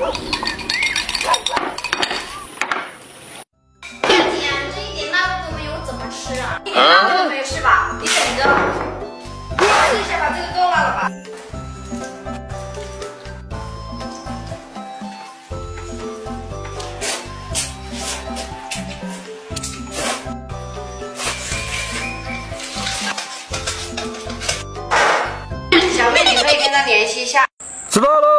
大姐，这一点辣味都没有，怎么吃啊？一点辣味都没有是吧？你等着，我把这个够辣了吧？小妹，你可以跟他联系一下。知道了。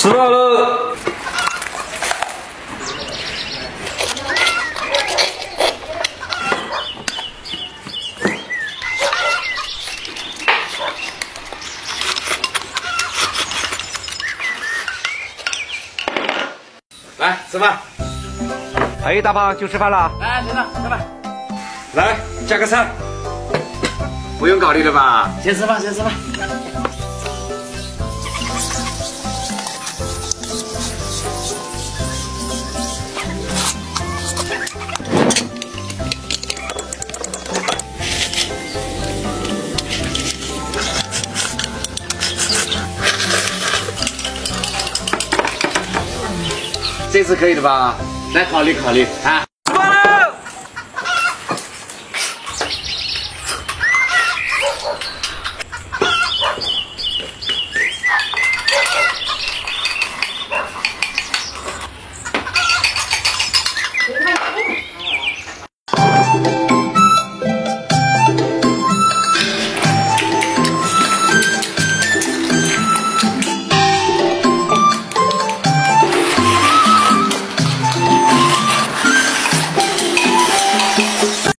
吃饭了。来吃饭。哎，大胖就吃饭了。来，先生，吃饭。来，加个菜。不用考虑了吧？先吃饭，先吃饭。这次可以的吧？来考虑考虑啊。